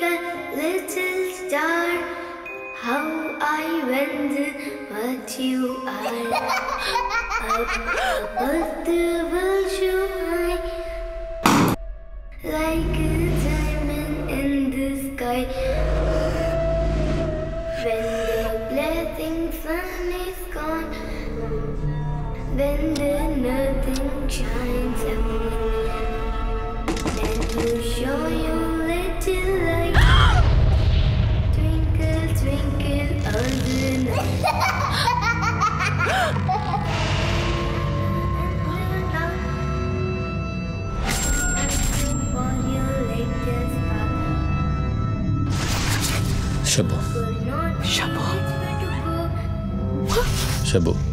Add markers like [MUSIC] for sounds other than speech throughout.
twinkle, little star. How I wonder what you are. Up [LAUGHS] above the world shine like a diamond in the sky. When the blazing sun is gone, then the nothing shines up. Then you show your little Chabot. Chabot. Chabot.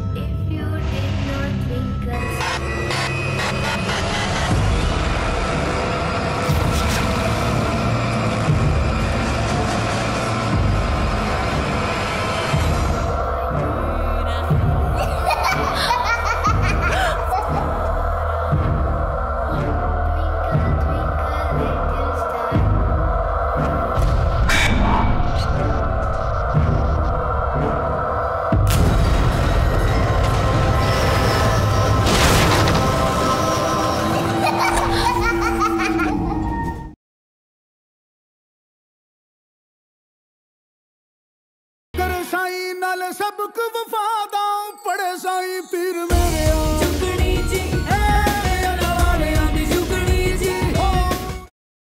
Sai नाल सबक वफादा पड़े साई पीर में